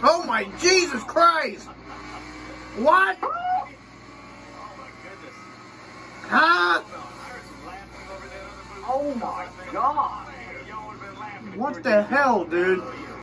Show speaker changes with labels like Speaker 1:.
Speaker 1: Oh my Jesus Christ! What?
Speaker 2: Oh my goodness.
Speaker 1: Huh? Oh my God! What the hell, dude?